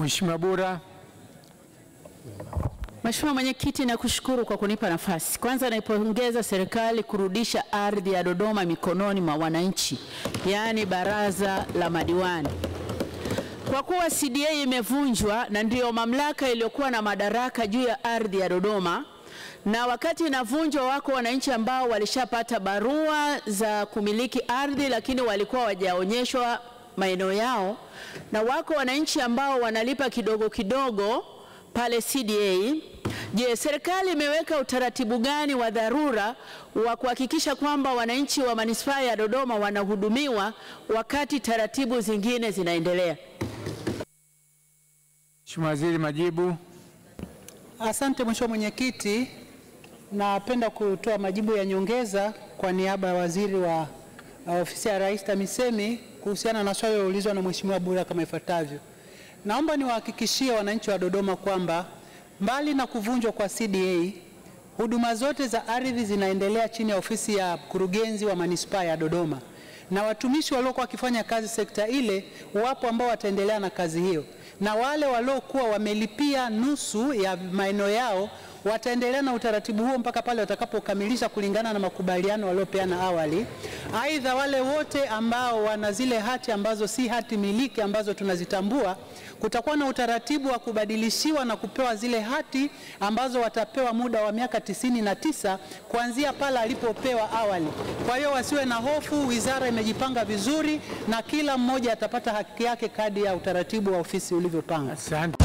Mheshimiwa Bura. Mheshimiwa Mwenyekiti, nakushukuru kwa kunipa nafasi. Kwanza naipongeza serikali kurudisha ardhi ya Dodoma mikononi mwa wananchi, yaani baraza la madiwani. Kwa kuwa CDA imevunjwa na ndiyo mamlaka iliyokuwa na madaraka juu ya ardhi ya Dodoma, na wakati inavunjwa wako wananchi ambao walishapata barua za kumiliki ardhi, lakini walikuwa hawajaonyeshwa maeneo yao, na wako wananchi ambao wanalipa kidogo kidogo pale CDA. Je, serikali imeweka utaratibu gani wa dharura wa kuhakikisha kwamba wananchi wa manispaa ya Dodoma wanahudumiwa wakati taratibu zingine zinaendelea? Mheshimiwa Waziri, majibu. Asante Mheshimiwa Mwenyekiti, napenda kutoa majibu ya nyongeza kwa niaba ya Waziri wa Ofisi ya Rais TAMISEMI kuhusiana na swali lililoulizwa na Mheshimiwa Bura kama ifuatavyo. Naomba niwahakikishie wananchi wa Dodoma kwamba mbali na kuvunjwa kwa CDA, huduma zote za ardhi zinaendelea chini ya ofisi ya mkurugenzi wa manispaa ya Dodoma, na watumishi waliokuwa wakifanya kazi sekta ile wapo ambao wataendelea na kazi hiyo, na wale waliokuwa wamelipia nusu ya maeneo yao wataendelea na utaratibu huo mpaka pale watakapokamilisha kulingana na makubaliano waliopeana awali. Aidha, wale wote ambao wana zile hati ambazo si hati miliki ambazo tunazitambua, kutakuwa na utaratibu wa kubadilishiwa na kupewa zile hati ambazo watapewa muda wa miaka tisini na tisa kuanzia pale alipopewa awali. Kwa hiyo wasiwe na hofu, wizara imejipanga vizuri na kila mmoja atapata haki yake kadi ya utaratibu wa ofisi ulivyopanga. Asante.